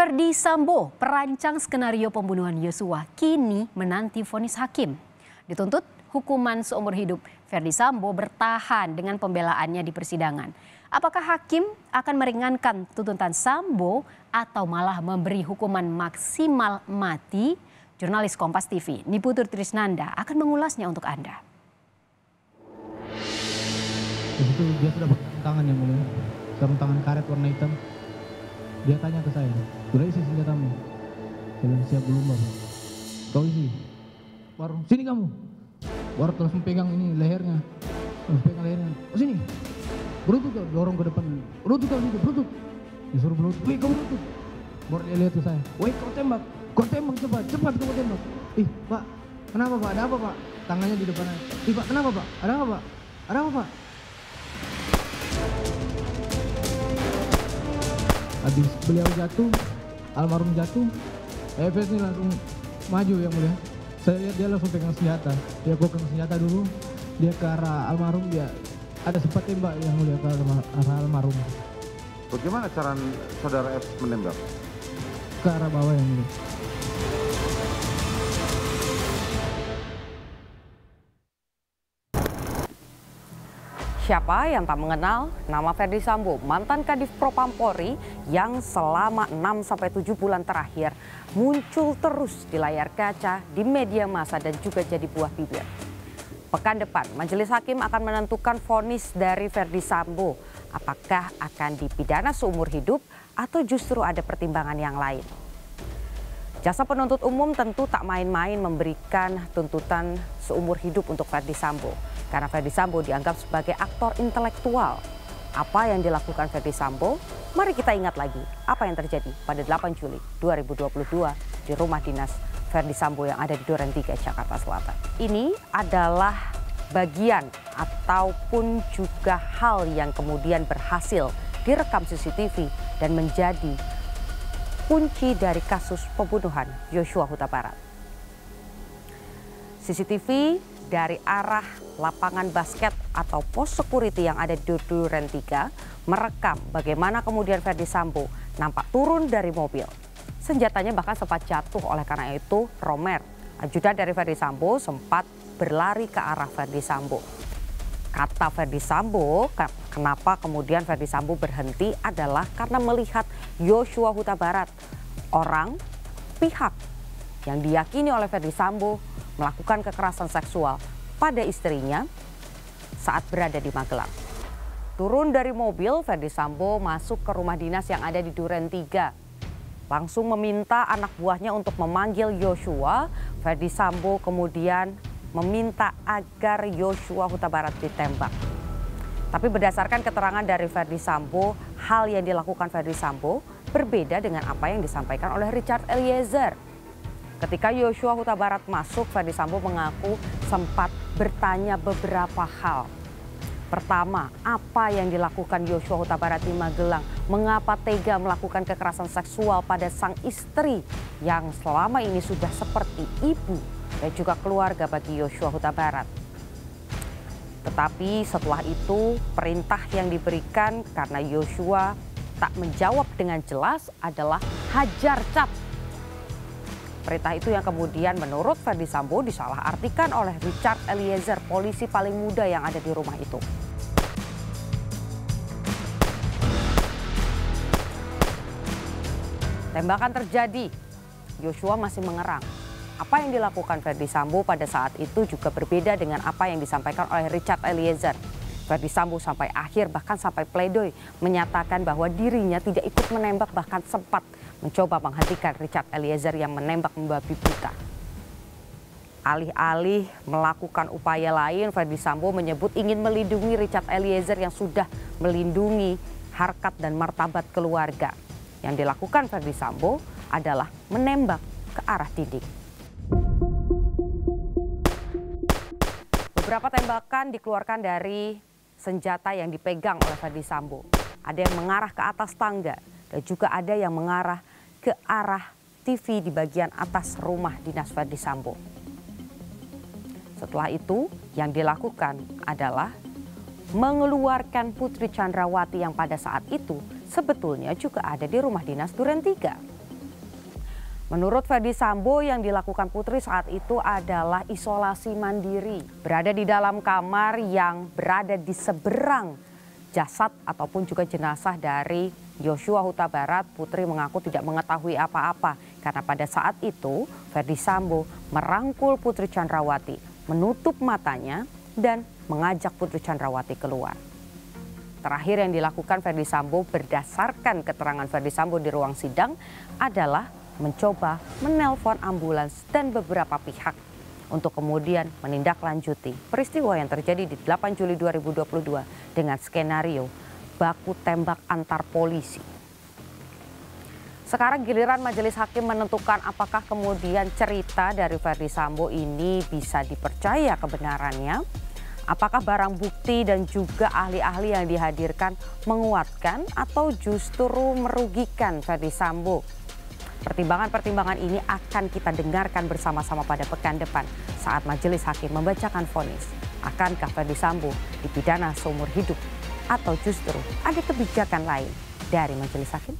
Ferdi Sambo, perancang skenario pembunuhan Yosua, kini menanti vonis hakim. Dituntut hukuman seumur hidup, Ferdi Sambo bertahan dengan pembelaannya di persidangan. Apakah hakim akan meringankan tuntutan Sambo atau malah memberi hukuman maksimal mati? Jurnalis Kompas TV, Niputur Trisnanda akan mengulasnya untuk Anda. Di situ dia sudah pakai tangan yang mulia, sarung tangan karet warna hitam. Dia tanya ke saya, sudah isi senjatamu? Saya siap belum bang. Kau isi. Baru sini kamu. Baru langsung pegang ini lehernya. Langsung pegang lehernya. Oh sini. Berutut kau dorong ke depan. Berutut kau situ, berutut. Disuruh berutut. Wih kau berutut. Baru dia lihat ke saya. Wih kau tembak. Kau tembak cepat, cepat kau tembak. Ih pak, kenapa pak? Ada apa pak? Tangannya di depan. Ih pak, kenapa pak? Ada apa pak? Ada apa pak? Habis beliau jatuh almarhum jatuh Efes ini langsung maju yang mulia. Saya lihat dia langsung pegang senjata. Dia pegang senjata dulu dia ke arah almarhum dia ada sempat tembak yang mulia ke arah almarhum. Bagaimana cara saudara F menembak? ke arah bawah yang mulia Siapa yang tak mengenal nama Ferdi Sambo, mantan Kadif Propampori yang selama 6-7 bulan terakhir muncul terus di layar kaca, di media massa dan juga jadi buah bibir. Pekan depan, Majelis Hakim akan menentukan vonis dari Ferdi Sambo. Apakah akan dipidana seumur hidup atau justru ada pertimbangan yang lain? Jasa penuntut umum tentu tak main-main memberikan tuntutan seumur hidup untuk Ferdi Sambo. Karena Ferdi Sambo dianggap sebagai aktor intelektual. Apa yang dilakukan Ferdi Sambo? Mari kita ingat lagi apa yang terjadi pada 8 Juli 2022 di rumah dinas Ferdi Sambo yang ada di Duren 3, Jakarta Selatan. Ini adalah bagian ataupun juga hal yang kemudian berhasil direkam CCTV dan menjadi kunci dari kasus pembunuhan Joshua Huta Barat. CCTV dari arah lapangan basket atau pos security yang ada di Duren 3 merekam bagaimana kemudian Ferdi Sambo nampak turun dari mobil. Senjatanya bahkan sempat jatuh oleh karena itu Romer, ajudan dari Ferdi Sambo sempat berlari ke arah Ferdi Sambo. Kata Ferdi Sambo, kenapa kemudian Ferdi Sambo berhenti adalah karena melihat Joshua Huta Barat, orang pihak yang diyakini oleh Ferdi Sambo melakukan kekerasan seksual pada istrinya saat berada di Magelang. Turun dari mobil, Ferdi Sambo masuk ke rumah dinas yang ada di Duren 3. Langsung meminta anak buahnya untuk memanggil Yosua. Ferdi Sambo kemudian meminta agar Yosua Huta Barat ditembak. Tapi berdasarkan keterangan dari Ferdi Sambo, hal yang dilakukan Ferdi Sambo berbeda dengan apa yang disampaikan oleh Richard Eliezer. Ketika Yosua Huta Barat masuk, Ferdi Sambo mengaku sempat bertanya beberapa hal. Pertama, apa yang dilakukan Yosua Huta Barat di Magelang? Mengapa tega melakukan kekerasan seksual pada sang istri yang selama ini sudah seperti ibu dan juga keluarga bagi Yosua Huta Barat? Tetapi setelah itu perintah yang diberikan karena Yosua tak menjawab dengan jelas adalah hajar cat Perintah itu yang kemudian menurut Ferdi Sambo disalahartikan oleh Richard Eliezer, polisi paling muda yang ada di rumah itu. Tembakan terjadi, Joshua masih mengerang. Apa yang dilakukan Ferdi Sambo pada saat itu juga berbeda dengan apa yang disampaikan oleh Richard Eliezer. Ferdi Sambo sampai akhir bahkan sampai pledoi menyatakan bahwa dirinya tidak ikut menembak bahkan sempat mencoba menghentikan Richard Eliezer yang menembak membabi buta. Alih-alih melakukan upaya lain, Ferdi Sambo menyebut ingin melindungi Richard Eliezer yang sudah melindungi harkat dan martabat keluarga. Yang dilakukan Ferdi Sambo adalah menembak ke arah dinding. Beberapa tembakan dikeluarkan dari senjata yang dipegang oleh Ferdi Sambo. Ada yang mengarah ke atas tangga dan juga ada yang mengarah ke arah TV di bagian atas rumah dinas Ferdi Sambo. Setelah itu, yang dilakukan adalah mengeluarkan Putri Chandrawati yang pada saat itu sebetulnya juga ada di rumah dinas Duren 3. Menurut Ferdi Sambo yang dilakukan Putri saat itu adalah isolasi mandiri. Berada di dalam kamar yang berada di seberang jasad ataupun juga jenazah dari Joshua Huta Barat, Putri mengaku tidak mengetahui apa-apa karena pada saat itu Ferdi Sambo merangkul Putri Chandrawati, menutup matanya dan mengajak Putri Chandrawati keluar. Terakhir yang dilakukan Ferdi Sambo berdasarkan keterangan Ferdi Sambo di ruang sidang adalah mencoba menelpon ambulans dan beberapa pihak untuk kemudian menindaklanjuti peristiwa yang terjadi di 8 Juli 2022 dengan skenario baku tembak antar polisi. Sekarang giliran majelis hakim menentukan apakah kemudian cerita dari Ferdi Sambo ini bisa dipercaya kebenarannya. Apakah barang bukti dan juga ahli-ahli yang dihadirkan menguatkan atau justru merugikan Ferdi Sambo Pertimbangan-pertimbangan ini akan kita dengarkan bersama-sama pada pekan depan saat majelis hakim membacakan vonis. Akankah Ferdi Sambo dipidana seumur hidup atau justru ada kebijakan lain dari majelis hakim?